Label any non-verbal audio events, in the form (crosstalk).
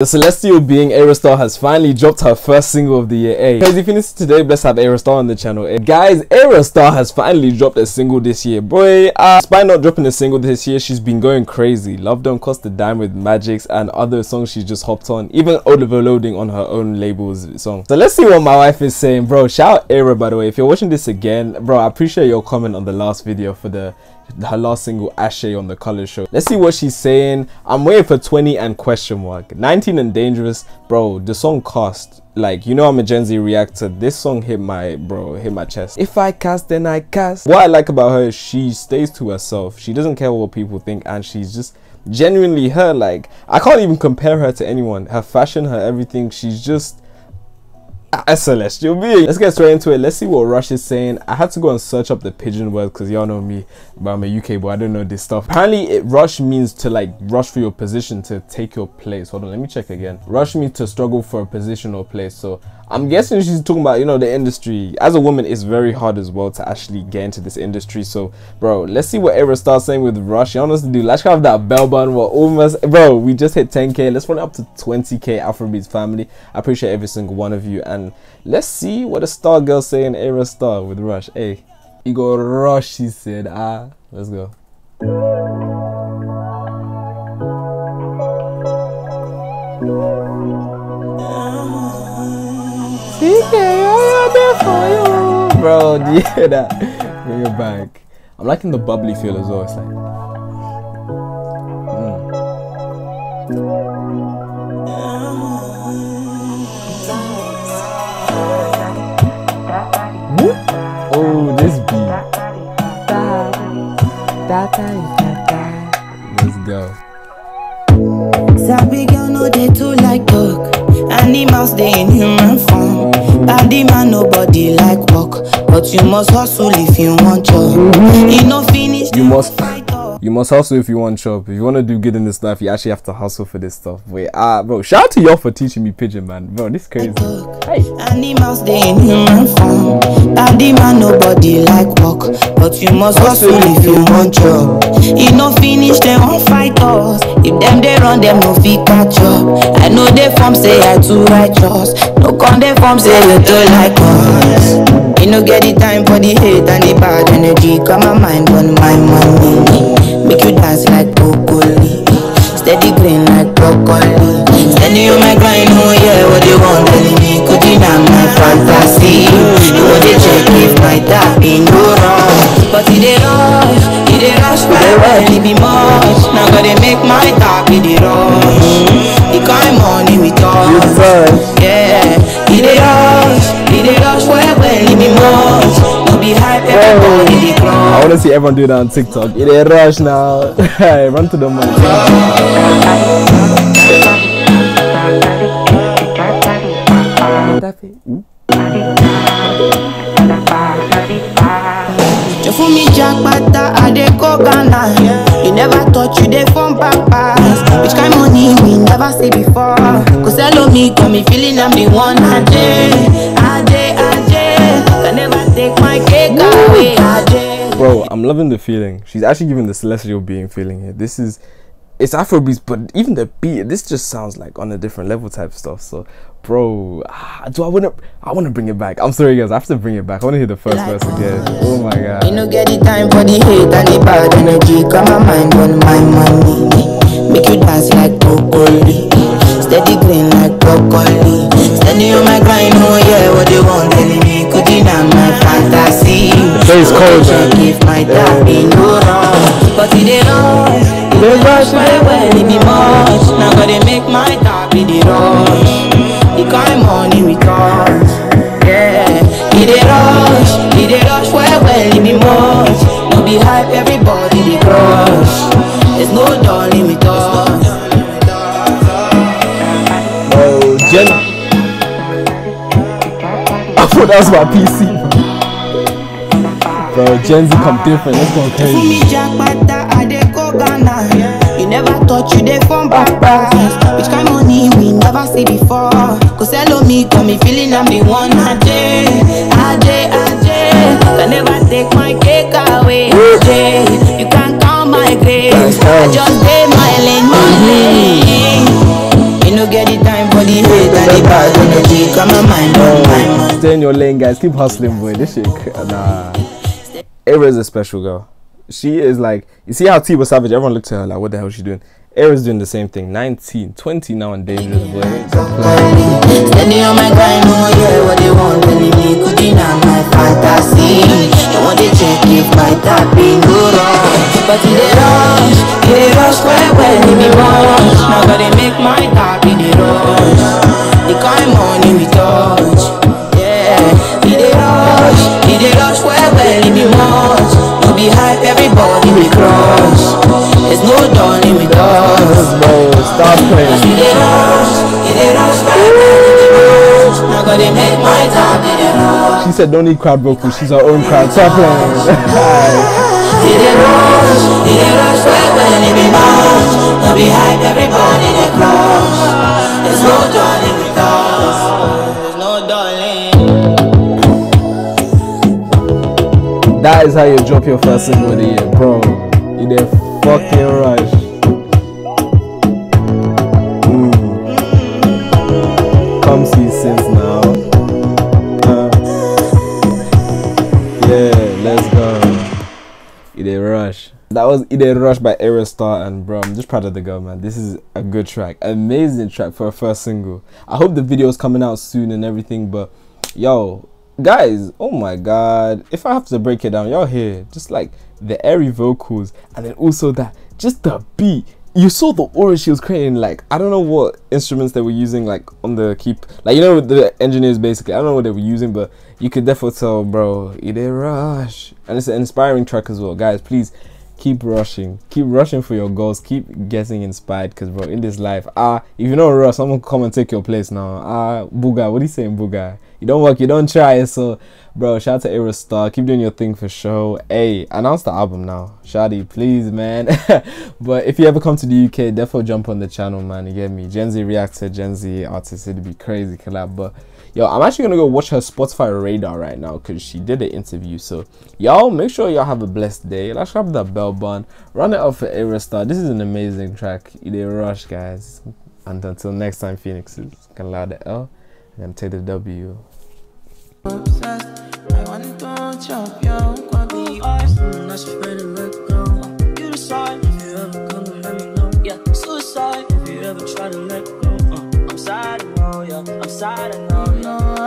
The celestial being Ayra has finally dropped her first single of the year. Hey, crazy finish today. Let's have Ayra on the channel. Hey, guys, Ayra has finally dropped a single this year. Boy, uh, despite not dropping a single this year, she's been going crazy. Love Don't Cost a Dime with Magixx and other songs she just hopped on. Even overloading on her own labels song. So let's see what my wife is saying, bro. Shout out Ayra, by the way. If you're watching this again, bro, I appreciate your comment on the last video for the her last single Ashe on the Color Show. Let's see what she's saying. I'm waiting for 20 and question mark. 19 and Dangerous, bro. The song cost. Like you know I'm a Gen Z reactor. This song hit my bro, hit my chest. If I cast, then I cast. What I like about her is she stays to herself. She doesn't care what people think, and she's just genuinely her. Like I can't even compare her to anyone. Her fashion, her everything. She's just Ah, a celestial being. Let's get straight into it. Let's see what Rush is saying. I had to go and search up the pidgin word because y'all know me, but I'm a UK boy. I don't know this stuff. Apparently, it, rush means to like rush for your position to take your place. Hold on, let me check again. Rush means to struggle for a position or place. So I'm guessing she's talking about, you know, the industry. As a woman, it's very hard as well to actually get into this industry. So, bro, let's see what Ayra starts saying with Rush. You honestly do. Let's have that bell button. We're almost, bro, we just hit 10k. Let's run up to 20k Afrobeats family. I appreciate every single one of you. And let's see what the star girl saying Ayra Starr with Rush. Hey, you go Rush, she said. Ah, let's go. You. Bro, do you hear that? Bring it back. I'm liking the bubbly feel as well. It's like. Mm. Oh, this beat. Let's go. Sabi girl no dey too like talk. Animals dey in human form. Body man nobody like work, but you must hustle if you want job. You no finish. You must. You must hustle if you want chop. If you want to do good in this life, you actually have to hustle for this stuff. Wait, ah, bro, shout out to y'all for teaching me pidgin, man. Bro, this crazy. Hey. Animals dey in human form. Body man nobody like work, but you must hustle if you want job. You no finish, they won't fight us. Run, them no fit catch up. I know they form say I too righteous. No con they form say you too like us. You no get the time for the hate and the bad energy. Got my mind on my money. Make you dance like broccoli. Steady green like in the rush. The kind money we talk, yeah. It dey rush, it dey rush well, well, it be much. No be hype, everybody dey crawl. I want to see everyone do that on TikTok. It a rush now. (laughs) hey, run to the mic. You fool me jackpata, I dey go Ghana. You never thought you dey from papas. Which kind of money we never see before? Cause hello me, got me feeling I'm the one. Ajay, Ajay, Ajay. Can never take my cake away, Ajay. Bro, I'm loving the feeling. She's actually giving the celestial being feeling here. This is it's Afrobeats, but even the beat, this just sounds like on a different level type stuff. So, bro, ah, do I wanna? I wanna bring it back. I'm sorry, guys, I have to bring it back. I wanna hear the first verse again. Oh my god. You god. no get the time for the hate and the bad energy. Got my mind on my money. Dance like broccoli. Steady green like broccoli. Steady on my grind, oh yeah, what you want telling me? Could you not my fantasy? cold, Check if my in no wrong. But it rush. It rush my well, it be much. Now gotta make my in the rush. The kind money we touch. Yeah, it dey rush, it dey rush well, well, it be much. No be hype, everybody dey crush. There's no darling I thought that was my PC. Bro, Gen Z come different. Let's go For crazy. me, jackpata, I dey go Ghana. You never thought you dey from papas. Which kind of money we never see before? Cause hello me, got me feeling I'm the one. Ajay, Ajay, Ajay. Can never take my cake away. Ajay, you can't count my grave. I just did my lane, my lane. You no get the time for the hate and the bad energy. Come on, mind on my mind. Stay in your lane, guys. Keep hustling, boy. This shit, nah. Ayra is a special girl. She is like, you see how Tiwa Savage. Everyone looked at her like, what the hell is she doing? Ayra's doing the same thing. 19, 20 now and dangerous, boy. Steady on my grind, hear oh, what they want telling me. My fantasy. Want to check if my tap be no wrong. But in the rush, in the rush, where, where, rush. Now gotta make my everybody we crush. There's no dawning with us. Bro, stop In playing. the rush, in the rush, where, where, leave me rush. Now gotta make my tap in the rush. She said, don't need crowd vocals. She's her own crowd. Stop playing. In the rush, in the rush, where, where, leave me rush. No be hype, everybody they. That is how you drop your first single of the year, bro. In a fucking rush. Mm. Come see since now. Uh. Yeah, let's go. In a rush. That was In a Rush by Ayra Starr and bro, I'm just proud of the girl, man. This is a good track. Amazing track for a first single. I hope the video is coming out soon and everything, but yo, guys, oh my god. If I have to break it down, y'all hear just like the airy vocals and then also that just the beat. You saw the aura she was creating, like I don't know what instruments they were using, like on the keep, like you know the engineers basically. I don't know what they were using, but you could definitely tell, bro. It a rush, and it's an inspiring track as well, guys. Please keep rushing keep rushing for your goals keep getting inspired because bro in this life ah if you don't rush someone come and take your place now ah booga what are you saying booga you don't work you don't try so bro shout out to Ayra Starr keep doing your thing for sure hey announce the album now shadi please man (laughs) but if you ever come to the uk definitely jump on the channel man you get me gen z reactor gen z artist it'd be crazy collab but Yo, I'm actually gonna go watch her Spotify radar right now because she did an interview. So, y'all make sure y'all have a blessed day. Let's grab that bell button, run it up for Ayra Starr. This is an amazing track. You did rush, guys. And until next time, Phoenix is gonna allow the L and take the W. I know. Yeah, suicide if you ever try to let go. I'm sad, oh yeah, I'm sad. I